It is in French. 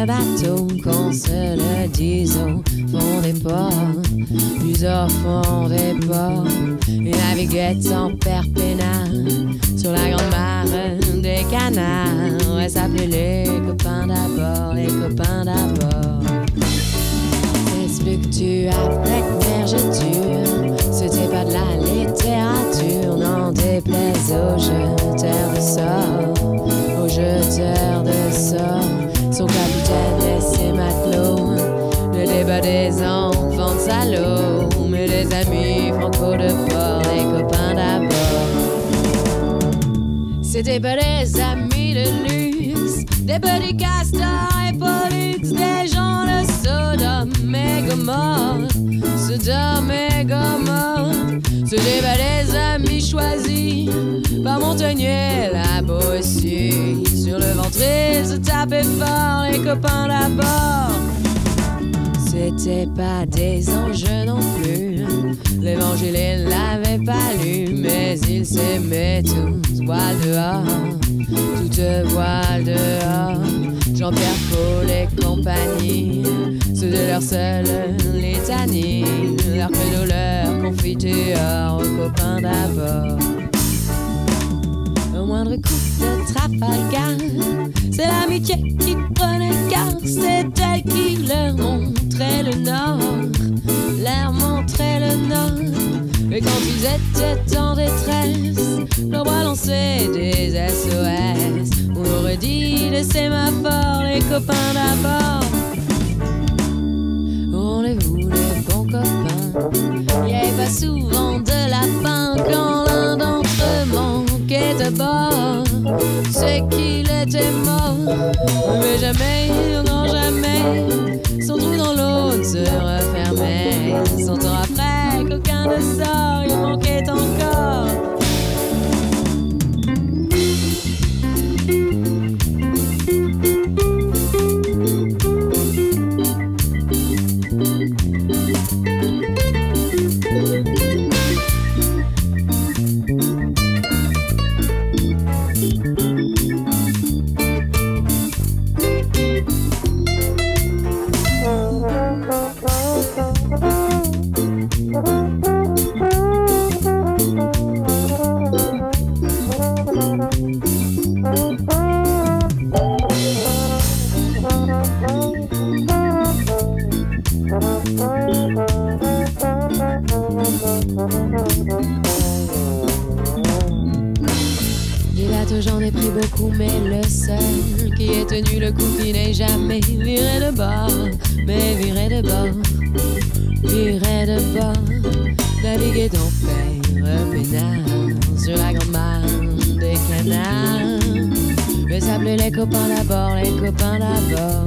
ce bateau qu'on se le dise au fond des ports, plus au fond des ports. Il naviguait en père pénal sur la grande mare des canards. Ouais, s'appelait les copains d'abord, les copains d'abord. T'expliques-tu avec vergeture C'était pas de la des enfants salauds, mais les amis franco de port, les copains d'abord. C'était pas des amis de luxe, des petits castors et pollux, des gens de Sodome et Gomorre, Sodome et Gomorre. C'était pas des amis choisis par Montagnier, la Bossie. Sur le ventre, ils se tapaient fort, les copains d'abord. C'était pas des enjeux non plus. L'évangile, ils l'avaient pas lu, mais ils s'aimaient tous, voile dehors, toute voile dehors. Jean-Pierre Paul et compagnie, ceux de leur seule litanie, leur credo, leur confiture aux copains d'abord. Au moindre coup de Trafalgar, c'est l'amitié qui prenait car c'est elle qui leur montrait le nord, leur montrait le nord. Et quand ils étaient en détresse, leur bras lançait des SOS. On aurait dit des sémaphores, les copains d'abord. Était mort. Mais jamais, non jamais, son trou dans l'eau se refermait. Son temps après, qu'aucun ne sort, Des bateaux, j'en ai pris beaucoup, mais le seul qui ait tenu le coup, qui n'est jamais viré de bord, mais viré de bord, viré de bord, naviguer père peinard sur la grande mare des canards. Mais s'appeler les copains d'abord, les copains d'abord.